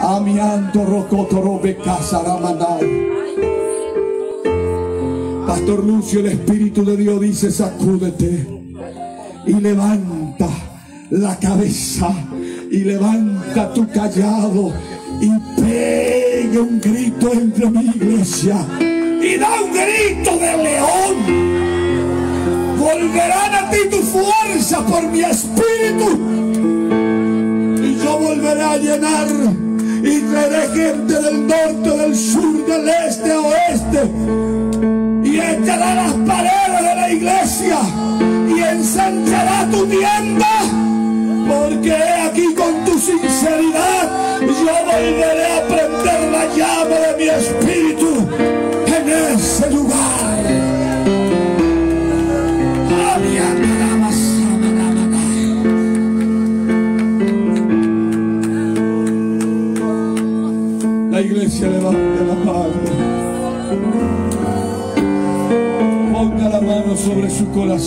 Amianto rocotorobe. Pastor Lucio, el Espíritu de Dios dice, sacúdete y levanta la cabeza y levanta tu callado y pega un grito entre mi iglesia y da un grito de león. Volverán a ti tu fuerza por mi espíritu a llenar y traeré gente del norte, del sur, del este, oeste y echará las paredes de la iglesia y ensanchará tu tienda. Porque aquí con tu sinceridad yo volveré a La iglesia levanta la mano. Ponga la mano sobre su corazón.